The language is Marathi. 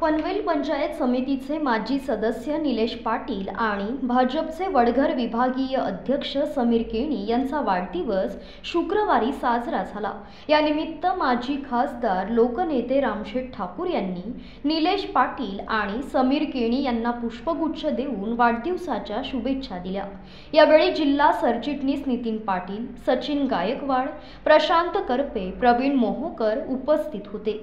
पनवेल पंचायत समितीचे माजी सदस्य निलेश पाटील आणि भाजपचे वडघर विभागीय अध्यक्ष समीर केणी यांचा वाढदिवस शुक्रवारी साजरा झाला. यानिमित्त माजी खासदार लोकनेते रामशेठ ठाकूर यांनी निलेश पाटील आणि समीर केणी यांना पुष्पगुच्छ देऊन वाढदिवसाच्या शुभेच्छा दिल्या. यावेळी जिल्हा सरचिटणीस नितीन पाटील सचिन गायकवाड प्रशांत करपे प्रवीण मोहोकर उपस्थित होते.